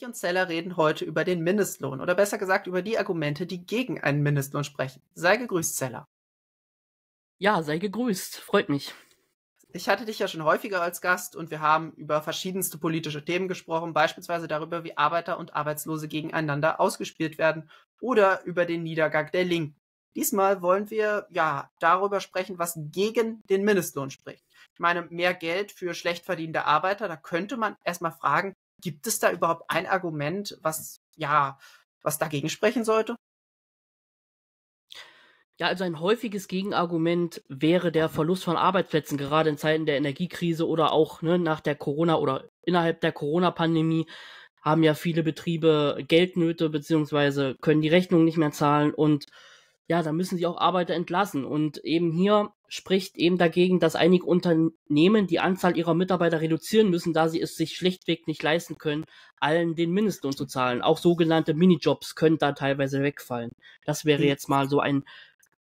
Ich und Zeller reden heute über den Mindestlohn oder besser gesagt über die Argumente, die gegen einen Mindestlohn sprechen. Sei gegrüßt, Zeller. Ja, sei gegrüßt. Freut mich. Ich hatte dich ja schon häufiger als Gast und wir haben über verschiedenste politische Themen gesprochen, beispielsweise darüber, wie Arbeiter und Arbeitslose gegeneinander ausgespielt werden oder über den Niedergang der Linken. Diesmal wollen wir ja darüber sprechen, was gegen den Mindestlohn spricht. Ich meine, mehr Geld für schlecht verdienende Arbeiter, da könnte man erstmal fragen, gibt es da überhaupt ein Argument, was ja, was dagegen sprechen sollte? Ja, also ein häufiges Gegenargument wäre der Verlust von Arbeitsplätzen, gerade in Zeiten der Energiekrise oder auch ne, nach der Corona oder innerhalb der Corona-Pandemie haben ja viele Betriebe Geldnöte beziehungsweise können die Rechnung nicht mehr zahlen und ja, da müssen sie auch Arbeiter entlassen. Und eben hier spricht eben dagegen, dass einige Unternehmen die Anzahl ihrer Mitarbeiter reduzieren müssen, da sie es sich schlichtweg nicht leisten können, allen den Mindestlohn zu zahlen. Auch sogenannte Minijobs können da teilweise wegfallen. Das wäre hm. jetzt mal so ein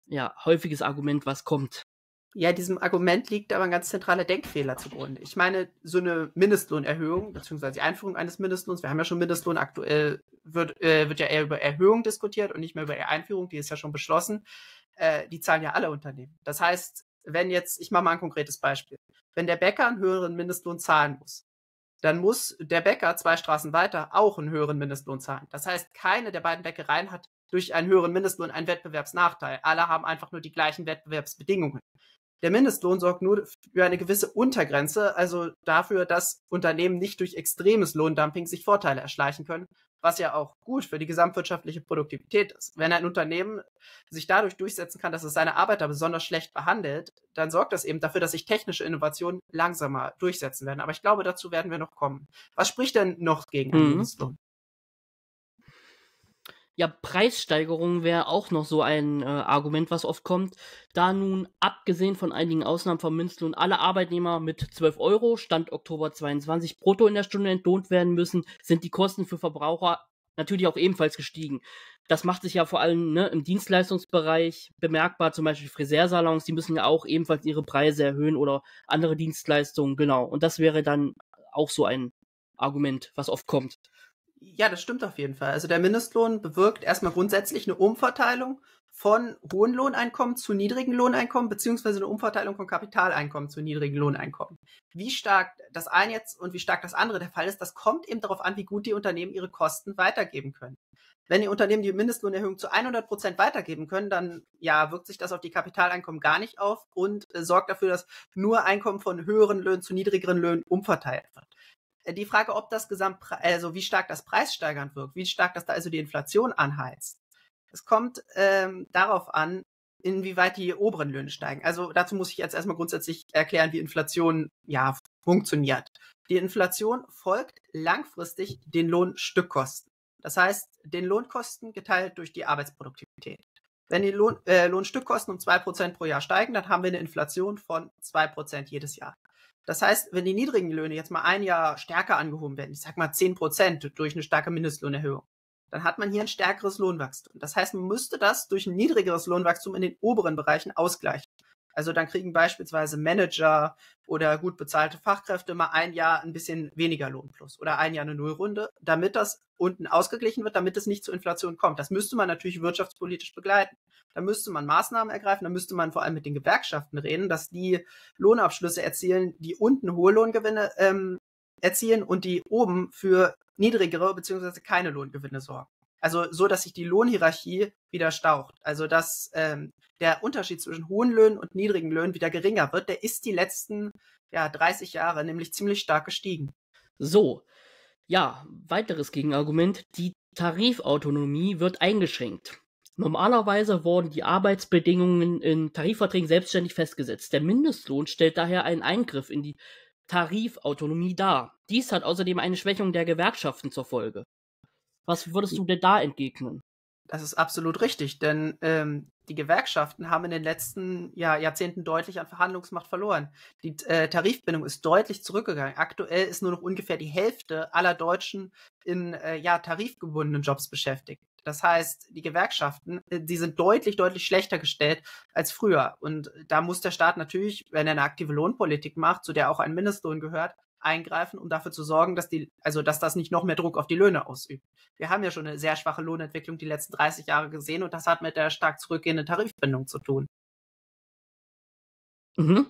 ja, häufiges Argument, was kommt. Ja, diesem Argument liegt aber ein ganz zentraler Denkfehler zugrunde. Ich meine, so eine Mindestlohnerhöhung, beziehungsweise die Einführung eines Mindestlohns, wir haben ja schon Mindestlohn, aktuell wird, äh, wird ja eher über Erhöhung diskutiert und nicht mehr über die Einführung, die ist ja schon beschlossen. Äh, die zahlen ja alle Unternehmen. Das heißt, wenn jetzt, ich mache mal ein konkretes Beispiel, wenn der Bäcker einen höheren Mindestlohn zahlen muss, dann muss der Bäcker zwei Straßen weiter auch einen höheren Mindestlohn zahlen. Das heißt, keine der beiden Bäckereien hat durch einen höheren Mindestlohn einen Wettbewerbsnachteil. Alle haben einfach nur die gleichen Wettbewerbsbedingungen. Der Mindestlohn sorgt nur für eine gewisse Untergrenze, also dafür, dass Unternehmen nicht durch extremes Lohndumping sich Vorteile erschleichen können, was ja auch gut für die gesamtwirtschaftliche Produktivität ist. Wenn ein Unternehmen sich dadurch durchsetzen kann, dass es seine Arbeiter besonders schlecht behandelt, dann sorgt das eben dafür, dass sich technische Innovationen langsamer durchsetzen werden. Aber ich glaube, dazu werden wir noch kommen. Was spricht denn noch gegen einen mhm. Mindestlohn? Ja, Preissteigerung wäre auch noch so ein äh, Argument, was oft kommt. Da nun, abgesehen von einigen Ausnahmen vom Mindestlohn, alle Arbeitnehmer mit 12 Euro, Stand Oktober 22, brutto in der Stunde entlohnt werden müssen, sind die Kosten für Verbraucher natürlich auch ebenfalls gestiegen. Das macht sich ja vor allem ne, im Dienstleistungsbereich bemerkbar, zum Beispiel Friseursalons, die müssen ja auch ebenfalls ihre Preise erhöhen oder andere Dienstleistungen, genau. Und das wäre dann auch so ein Argument, was oft kommt. Ja, das stimmt auf jeden Fall. Also der Mindestlohn bewirkt erstmal grundsätzlich eine Umverteilung von hohen Lohneinkommen zu niedrigen Lohneinkommen, beziehungsweise eine Umverteilung von Kapitaleinkommen zu niedrigen Lohneinkommen. Wie stark das eine jetzt und wie stark das andere der Fall ist, das kommt eben darauf an, wie gut die Unternehmen ihre Kosten weitergeben können. Wenn die Unternehmen die Mindestlohnerhöhung zu 100 Prozent weitergeben können, dann ja, wirkt sich das auf die Kapitaleinkommen gar nicht auf und äh, sorgt dafür, dass nur Einkommen von höheren Löhnen zu niedrigeren Löhnen umverteilt wird. Die Frage, ob das Gesamtpreis, also wie stark das preissteigernd wirkt, wie stark das da also die Inflation anheizt. Es kommt ähm, darauf an, inwieweit die oberen Löhne steigen. Also dazu muss ich jetzt erstmal grundsätzlich erklären, wie Inflation ja funktioniert. Die Inflation folgt langfristig den Lohnstückkosten. Das heißt, den Lohnkosten geteilt durch die Arbeitsproduktivität. Wenn die Lohn, äh, Lohnstückkosten um zwei Prozent pro Jahr steigen, dann haben wir eine Inflation von zwei Prozent jedes Jahr. Das heißt, wenn die niedrigen Löhne jetzt mal ein Jahr stärker angehoben werden, ich sag mal zehn Prozent durch eine starke Mindestlohnerhöhung, dann hat man hier ein stärkeres Lohnwachstum. Das heißt, man müsste das durch ein niedrigeres Lohnwachstum in den oberen Bereichen ausgleichen. Also dann kriegen beispielsweise Manager oder gut bezahlte Fachkräfte mal ein Jahr ein bisschen weniger Lohnplus oder ein Jahr eine Nullrunde, damit das unten ausgeglichen wird, damit es nicht zur Inflation kommt. Das müsste man natürlich wirtschaftspolitisch begleiten. Da müsste man Maßnahmen ergreifen, da müsste man vor allem mit den Gewerkschaften reden, dass die Lohnabschlüsse erzielen, die unten hohe Lohngewinne ähm, erzielen und die oben für niedrigere beziehungsweise keine Lohngewinne sorgen. Also so, dass sich die Lohnhierarchie wieder staucht. Also dass ähm, der Unterschied zwischen hohen Löhnen und niedrigen Löhnen wieder geringer wird. Der ist die letzten ja, 30 Jahre nämlich ziemlich stark gestiegen. So, ja, weiteres Gegenargument. Die Tarifautonomie wird eingeschränkt. Normalerweise wurden die Arbeitsbedingungen in Tarifverträgen selbstständig festgesetzt. Der Mindestlohn stellt daher einen Eingriff in die Tarifautonomie dar. Dies hat außerdem eine Schwächung der Gewerkschaften zur Folge. Was würdest du denn da entgegnen? Das ist absolut richtig, denn ähm, die Gewerkschaften haben in den letzten ja, Jahrzehnten deutlich an Verhandlungsmacht verloren. Die äh, Tarifbindung ist deutlich zurückgegangen. Aktuell ist nur noch ungefähr die Hälfte aller Deutschen in äh, ja, tarifgebundenen Jobs beschäftigt. Das heißt, die Gewerkschaften, äh, die sind deutlich, deutlich schlechter gestellt als früher. Und da muss der Staat natürlich, wenn er eine aktive Lohnpolitik macht, zu der auch ein Mindestlohn gehört, eingreifen, um dafür zu sorgen, dass die, also dass das nicht noch mehr Druck auf die Löhne ausübt. Wir haben ja schon eine sehr schwache Lohnentwicklung die letzten 30 Jahre gesehen und das hat mit der stark zurückgehenden Tarifbindung zu tun. Mhm.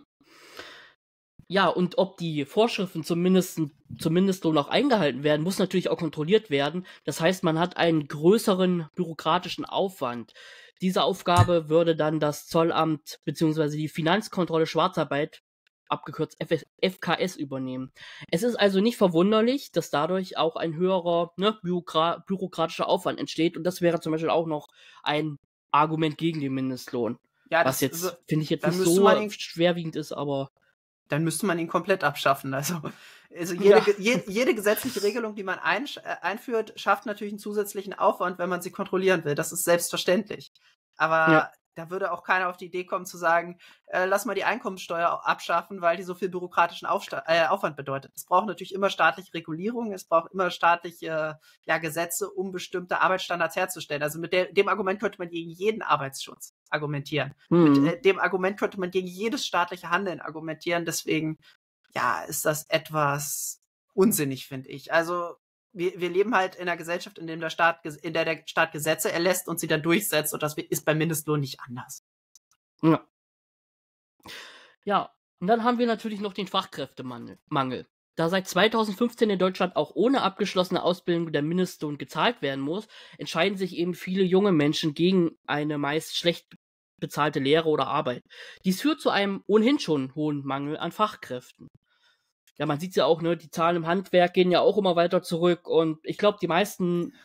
Ja, und ob die Vorschriften zumindest, zumindest so noch eingehalten werden, muss natürlich auch kontrolliert werden. Das heißt, man hat einen größeren bürokratischen Aufwand. Diese Aufgabe würde dann das Zollamt bzw. die Finanzkontrolle Schwarzarbeit, abgekürzt FKS, übernehmen. Es ist also nicht verwunderlich, dass dadurch auch ein höherer ne, Bürokra bürokratischer Aufwand entsteht. Und das wäre zum Beispiel auch noch ein Argument gegen den Mindestlohn. Ja, was jetzt, finde ich, jetzt nicht so schwerwiegend ist, aber dann müsste man ihn komplett abschaffen. Also, also jede, ja. je, jede gesetzliche Regelung, die man ein, äh, einführt, schafft natürlich einen zusätzlichen Aufwand, wenn man sie kontrollieren will. Das ist selbstverständlich. Aber ja da würde auch keiner auf die Idee kommen zu sagen, äh, lass mal die Einkommenssteuer abschaffen, weil die so viel bürokratischen Aufsta äh, Aufwand bedeutet. Es braucht natürlich immer staatliche Regulierung, es braucht immer staatliche ja, Gesetze, um bestimmte Arbeitsstandards herzustellen. Also mit der, dem Argument könnte man gegen jeden Arbeitsschutz argumentieren. Mhm. Mit äh, dem Argument könnte man gegen jedes staatliche Handeln argumentieren. Deswegen, ja, ist das etwas unsinnig, finde ich. Also wir, wir leben halt in einer Gesellschaft, in, dem der Staat, in der der Staat Gesetze erlässt und sie dann durchsetzt und das ist beim Mindestlohn nicht anders. Ja. Ja, und dann haben wir natürlich noch den Fachkräftemangel. Da seit 2015 in Deutschland auch ohne abgeschlossene Ausbildung der Mindestlohn gezahlt werden muss, entscheiden sich eben viele junge Menschen gegen eine meist schlecht bezahlte Lehre oder Arbeit. Dies führt zu einem ohnehin schon hohen Mangel an Fachkräften ja, man sieht ja auch, ne, die Zahlen im Handwerk gehen ja auch immer weiter zurück und ich glaube, die meisten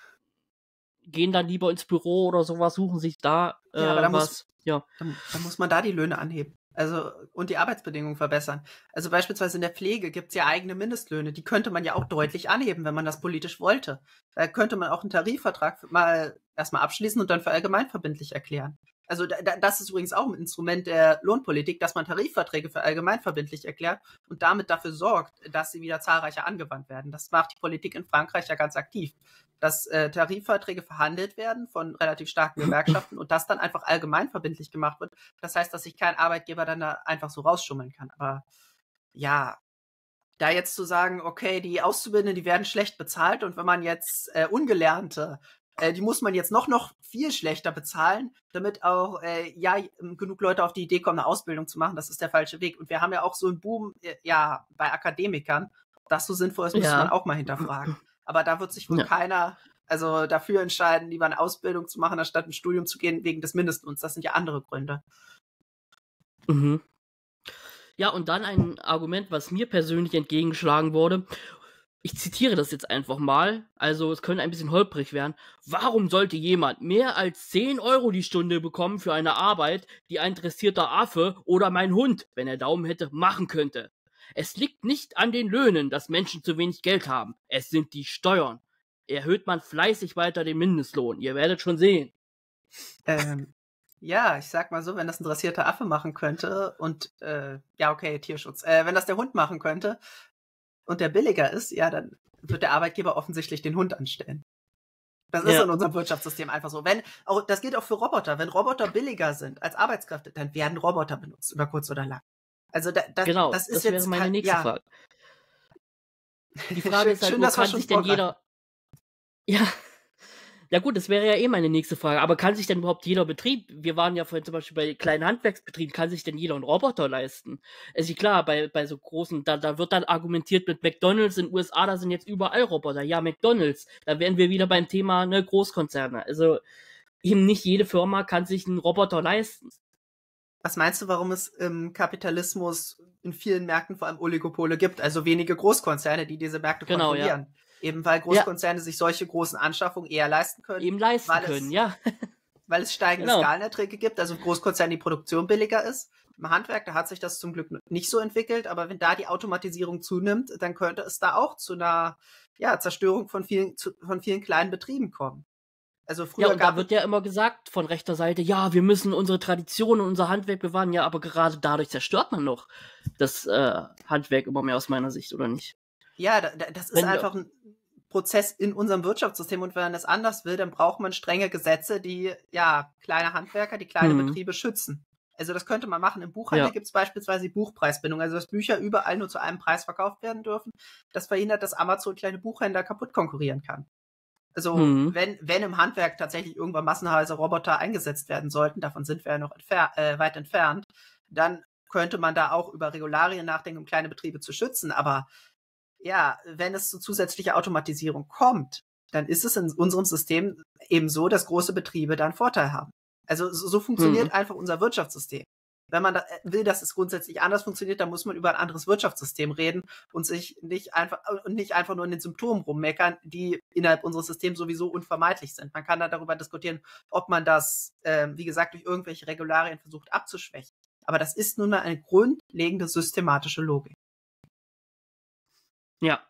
gehen dann lieber ins Büro oder sowas, suchen sich da, äh, ja, aber da was. Muss, ja. Dann, dann muss man da die Löhne anheben. Also und die Arbeitsbedingungen verbessern. Also beispielsweise in der Pflege gibt es ja eigene Mindestlöhne, die könnte man ja auch deutlich anheben, wenn man das politisch wollte. Da könnte man auch einen Tarifvertrag mal erstmal abschließen und dann für allgemeinverbindlich erklären. Also da, das ist übrigens auch ein Instrument der Lohnpolitik, dass man Tarifverträge für allgemeinverbindlich erklärt und damit dafür sorgt, dass sie wieder zahlreicher angewandt werden. Das macht die Politik in Frankreich ja ganz aktiv, dass äh, Tarifverträge verhandelt werden von relativ starken Gewerkschaften und das dann einfach allgemeinverbindlich gemacht wird. Das heißt, dass sich kein Arbeitgeber dann da einfach so rausschummeln kann. Aber ja, da jetzt zu sagen, okay, die Auszubildenden, die werden schlecht bezahlt und wenn man jetzt äh, Ungelernte äh, die muss man jetzt noch, noch viel schlechter bezahlen, damit auch äh, ja genug Leute auf die Idee kommen, eine Ausbildung zu machen. Das ist der falsche Weg. Und wir haben ja auch so einen Boom äh, ja bei Akademikern. Ob das so sinnvoll ist, ja. muss man auch mal hinterfragen. Aber da wird sich wohl ja. keiner also dafür entscheiden, lieber eine Ausbildung zu machen, anstatt ein Studium zu gehen wegen des Mindestlohns. Das sind ja andere Gründe. Mhm. Ja, und dann ein Argument, was mir persönlich entgegengeschlagen wurde ich zitiere das jetzt einfach mal, also es könnte ein bisschen holprig werden. Warum sollte jemand mehr als 10 Euro die Stunde bekommen für eine Arbeit, die ein interessierter Affe oder mein Hund, wenn er Daumen hätte, machen könnte? Es liegt nicht an den Löhnen, dass Menschen zu wenig Geld haben. Es sind die Steuern. Erhöht man fleißig weiter den Mindestlohn. Ihr werdet schon sehen. Ähm, ja, ich sag mal so, wenn das ein dressierter Affe machen könnte und äh, ja, okay, Tierschutz. Äh, wenn das der Hund machen könnte, und der billiger ist, ja, dann wird der Arbeitgeber offensichtlich den Hund anstellen. Das ist ja. in unserem Wirtschaftssystem einfach so. Wenn, auch, das gilt auch für Roboter. Wenn Roboter billiger sind als Arbeitskräfte, dann werden Roboter benutzt, über kurz oder lang. Also da, da, genau, das ist das jetzt meine nächste ja. Frage. Die Frage ist halt, schön, wo kann sich denn jeder. Ja, ja gut, das wäre ja eh meine nächste Frage. Aber kann sich denn überhaupt jeder Betrieb, wir waren ja vorhin zum Beispiel bei kleinen Handwerksbetrieben, kann sich denn jeder einen Roboter leisten? Also klar, bei, bei so großen, da, da wird dann argumentiert mit McDonalds in den USA, da sind jetzt überall Roboter. Ja, McDonalds, da wären wir wieder beim Thema ne, Großkonzerne. Also eben nicht jede Firma kann sich einen Roboter leisten. Was meinst du, warum es im Kapitalismus in vielen Märkten vor allem Oligopole gibt? Also wenige Großkonzerne, die diese Märkte genau, kontrollieren. Ja. Eben weil Großkonzerne ja. sich solche großen Anschaffungen eher leisten können. Eben leisten können, es, ja. weil es steigende genau. Skalenerträge gibt, also Großkonzerne die Produktion billiger ist. Im Handwerk, da hat sich das zum Glück nicht so entwickelt, aber wenn da die Automatisierung zunimmt, dann könnte es da auch zu einer ja, Zerstörung von vielen, zu, von vielen kleinen Betrieben kommen. Also früher ja, und da wird ja immer gesagt von rechter Seite, ja, wir müssen unsere Tradition und unser Handwerk bewahren, ja, aber gerade dadurch zerstört man noch das äh, Handwerk immer mehr aus meiner Sicht, oder nicht? Ja, das ist Wenn, einfach ein Prozess in unserem Wirtschaftssystem und wenn man das anders will, dann braucht man strenge Gesetze, die ja kleine Handwerker, die kleine mhm. Betriebe schützen. Also das könnte man machen. Im Buchhandel Ja. gibt es beispielsweise die Buchpreisbindung, also dass Bücher überall nur zu einem Preis verkauft werden dürfen. Das verhindert, dass Amazon kleine Buchhändler kaputt konkurrieren kann. Also Mhm. wenn, wenn im Handwerk tatsächlich irgendwann massenweise Roboter eingesetzt werden sollten, davon sind wir ja noch entfer äh, weit entfernt, dann könnte man da auch über Regularien nachdenken, um kleine Betriebe zu schützen. Aber ja, wenn es zu zusätzlicher Automatisierung kommt, dann ist es in unserem System eben so, dass große Betriebe da einen Vorteil haben. Also so, so funktioniert Mhm. einfach unser Wirtschaftssystem. Wenn man da äh, will, dass es grundsätzlich anders funktioniert, dann muss man über ein anderes Wirtschaftssystem reden und sich nicht einfach und nicht einfach nur in den Symptomen rummeckern, die innerhalb unseres Systems sowieso unvermeidlich sind. Man kann da darüber diskutieren, ob man das, ähm, wie gesagt, durch irgendwelche Regularien versucht abzuschwächen. Aber das ist nun mal eine grundlegende systematische Logik. Ja.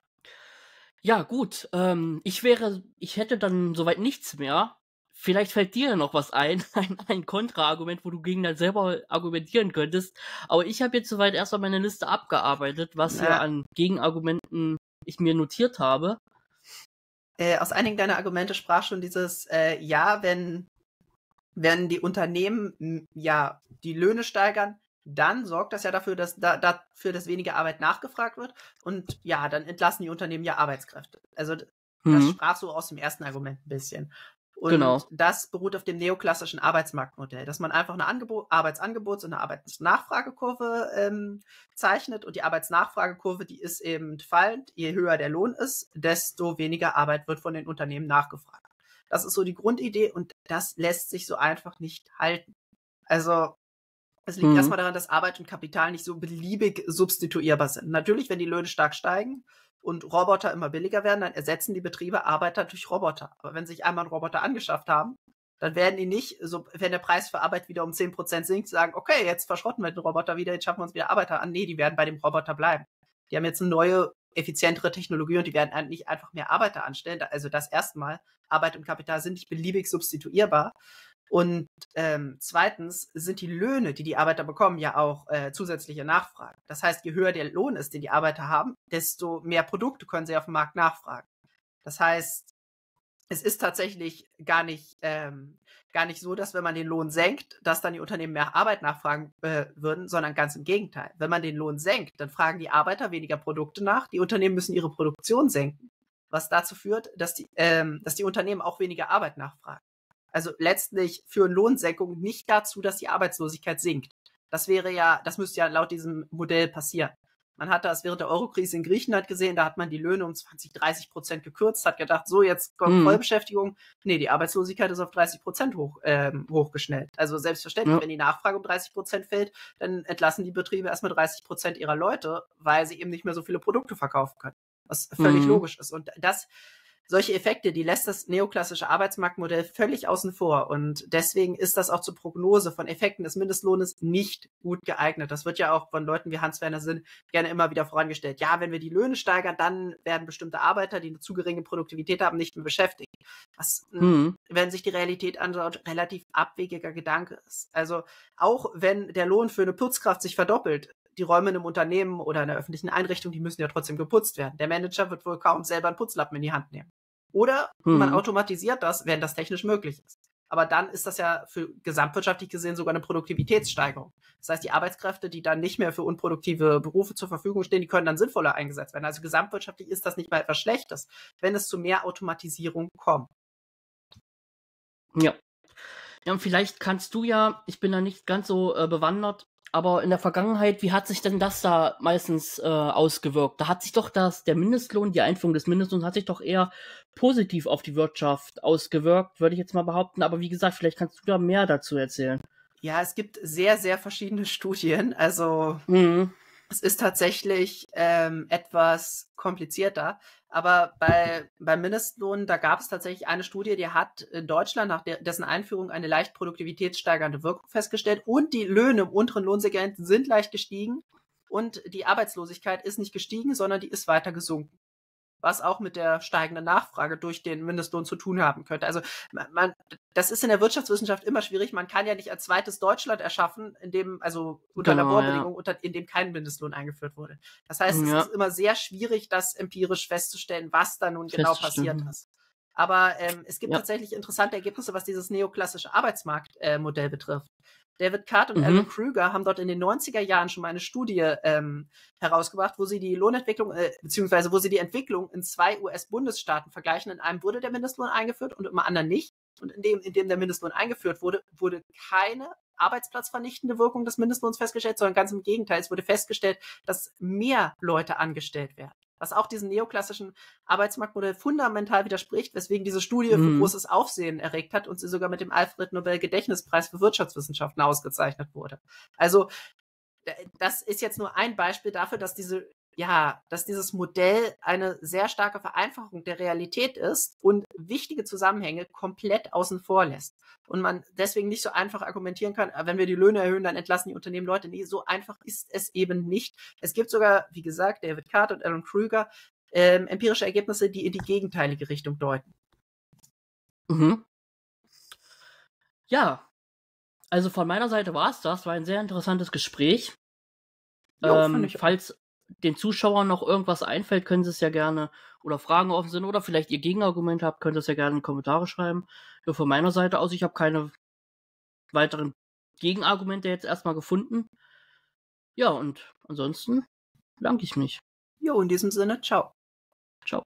Ja, gut. Ähm, ich wäre, ich hätte dann soweit nichts mehr. Vielleicht fällt dir noch was ein, ein, ein Kontraargument, wo du gegen dann selber argumentieren könntest. Aber ich habe jetzt soweit erstmal meine Liste abgearbeitet, was hier Ja. an Gegenargumenten ich mir notiert habe. Äh, aus einigen deiner Argumente sprach schon dieses, äh, ja, wenn, wenn die Unternehmen ja die Löhne steigern, dann sorgt das ja dafür, dass da, dafür, dass weniger Arbeit nachgefragt wird. Und ja, dann entlassen die Unternehmen ja Arbeitskräfte. Also das Mhm. sprach so aus dem ersten Argument ein bisschen. Und Genau. das beruht auf dem neoklassischen Arbeitsmarktmodell, dass man einfach eine Angebot, Arbeitsangebots- und eine Arbeitsnachfragekurve ähm, zeichnet. Und die Arbeitsnachfragekurve, die ist eben fallend. Je höher der Lohn ist, desto weniger Arbeit wird von den Unternehmen nachgefragt. Das ist so die Grundidee und das lässt sich so einfach nicht halten. Also es liegt Mhm. erstmal daran, dass Arbeit und Kapital nicht so beliebig substituierbar sind. Natürlich, wenn die Löhne stark steigen und Roboter immer billiger werden, dann ersetzen die Betriebe Arbeiter durch Roboter. Aber wenn sie sich einmal einen Roboter angeschafft haben, dann werden die nicht, so, wenn der Preis für Arbeit wieder um 10% sinkt, sagen, okay, jetzt verschrotten wir den Roboter wieder, jetzt schaffen wir uns wieder Arbeiter an. Nee, die werden bei dem Roboter bleiben. Die haben jetzt eine neue, effizientere Technologie und die werden nicht einfach mehr Arbeiter anstellen. Also das erste Mal, Arbeit und Kapital sind nicht beliebig substituierbar. Und ähm, zweitens sind die Löhne, die die Arbeiter bekommen, ja auch äh, zusätzliche Nachfragen. Das heißt, je höher der Lohn ist, den die Arbeiter haben, desto mehr Produkte können sie auf dem Markt nachfragen. Das heißt, es ist tatsächlich gar nicht, ähm, gar nicht so, dass wenn man den Lohn senkt, dass dann die Unternehmen mehr Arbeit nachfragen äh, würden, sondern ganz im Gegenteil. Wenn man den Lohn senkt, dann fragen die Arbeiter weniger Produkte nach, die Unternehmen müssen ihre Produktion senken, was dazu führt, dass die, ähm, dass die Unternehmen auch weniger Arbeit nachfragen. Also letztlich führen Lohnsenkungen nicht dazu, dass die Arbeitslosigkeit sinkt. Das wäre ja, das müsste ja laut diesem Modell passieren. Man hat das während der Eurokrise in Griechenland gesehen, da hat man die Löhne um 20, 30 Prozent gekürzt, hat gedacht, so jetzt kommt Mhm. Vollbeschäftigung. Nee, die Arbeitslosigkeit ist auf 30 Prozent hoch, ähm, hochgeschnellt. Also selbstverständlich, Ja. wenn die Nachfrage um 30 Prozent fällt, dann entlassen die Betriebe erstmal 30 Prozent ihrer Leute, weil sie eben nicht mehr so viele Produkte verkaufen können. Was völlig Mhm. logisch ist. Und das, solche Effekte, die lässt das neoklassische Arbeitsmarktmodell völlig außen vor. Und deswegen ist das auch zur Prognose von Effekten des Mindestlohnes nicht gut geeignet. Das wird ja auch von Leuten wie Hans-Werner Sinn gerne immer wieder vorangestellt. Ja, wenn wir die Löhne steigern, dann werden bestimmte Arbeiter, die eine zu geringe Produktivität haben, nicht mehr beschäftigt. Was, mh, Mhm. wenn sich die Realität anschaut, relativ abwegiger Gedanke ist. Also auch wenn der Lohn für eine Putzkraft sich verdoppelt, die Räume in einem Unternehmen oder in einer öffentlichen Einrichtung, die müssen ja trotzdem geputzt werden. Der Manager wird wohl kaum selber einen Putzlappen in die Hand nehmen. Oder man Mhm. automatisiert das, wenn das technisch möglich ist. Aber dann ist das ja für gesamtwirtschaftlich gesehen sogar eine Produktivitätssteigerung. Das heißt, die Arbeitskräfte, die dann nicht mehr für unproduktive Berufe zur Verfügung stehen, die können dann sinnvoller eingesetzt werden. Also gesamtwirtschaftlich ist das nicht mal etwas Schlechtes, wenn es zu mehr Automatisierung kommt. Ja. Ja, und vielleicht kannst du ja, ich bin da nicht ganz so äh, bewandert, aber in der Vergangenheit, wie hat sich denn das da meistens äh, ausgewirkt? Da hat sich doch das, der Mindestlohn, die Einführung des Mindestlohns hat sich doch eher positiv auf die Wirtschaft ausgewirkt, würde ich jetzt mal behaupten. Aber wie gesagt, vielleicht kannst du da mehr dazu erzählen. Ja, es gibt sehr, sehr verschiedene Studien. Also Mhm. Es ist tatsächlich ähm, etwas komplizierter. Aber bei, beim Mindestlohn, da gab es tatsächlich eine Studie, die hat in Deutschland nach der, dessen Einführung eine leicht produktivitätssteigernde Wirkung festgestellt und die Löhne im unteren Lohnsegment sind leicht gestiegen und die Arbeitslosigkeit ist nicht gestiegen, sondern die ist weiter gesunken. Was auch mit der steigenden Nachfrage durch den Mindestlohn zu tun haben könnte. Also man, das ist in der Wirtschaftswissenschaft immer schwierig. Man kann ja nicht ein zweites Deutschland erschaffen, in dem, also unter Genau, Laborbedingungen, unter, in dem kein Mindestlohn eingeführt wurde. Das heißt, Ja. es ist immer sehr schwierig, das empirisch festzustellen, was da nun genau passiert ist. Aber ähm, es gibt Ja. tatsächlich interessante Ergebnisse, was dieses neoklassische Arbeitsmarktmodell betrifft. David Card und Mhm. Alan Kruger haben dort in den 90er Jahren schon mal eine Studie ähm, herausgebracht, wo sie die Lohnentwicklung, äh, beziehungsweise wo sie die Entwicklung in zwei US-Bundesstaaten vergleichen. In einem wurde der Mindestlohn eingeführt und im anderen nicht. Und in dem, in dem der Mindestlohn eingeführt wurde, wurde keine arbeitsplatzvernichtende Wirkung des Mindestlohns festgestellt, sondern ganz im Gegenteil. Es wurde festgestellt, dass mehr Leute angestellt werden. Was auch diesem neoklassischen Arbeitsmarktmodell fundamental widerspricht, weswegen diese Studie für Mhm. großes Aufsehen erregt hat und sie sogar mit dem Alfred Nobel Gedächtnispreis für Wirtschaftswissenschaften ausgezeichnet wurde. Also das ist jetzt nur ein Beispiel dafür, dass diese ja, dass dieses Modell eine sehr starke Vereinfachung der Realität ist und wichtige Zusammenhänge komplett außen vor lässt. Und man deswegen nicht so einfach argumentieren kann, "Ah, wenn wir die Löhne erhöhen, dann entlassen die Unternehmen Leute. Nee, so einfach ist es eben nicht. Es gibt sogar, wie gesagt, David Carter und Alan Kruger, ähm, empirische Ergebnisse, die in die gegenteilige Richtung deuten. Mhm. Ja, also von meiner Seite war es das. War ein sehr interessantes Gespräch. Jo, ähm, falls den Zuschauern noch irgendwas einfällt, können sie es ja gerne oder Fragen offen sind oder vielleicht ihr Gegenargument habt, könnt ihr es ja gerne in die Kommentare schreiben. Ja, von meiner Seite aus, ich habe keine weiteren Gegenargumente jetzt erstmal gefunden. Ja, und ansonsten danke ich mich. Jo, in diesem Sinne, ciao. Ciao.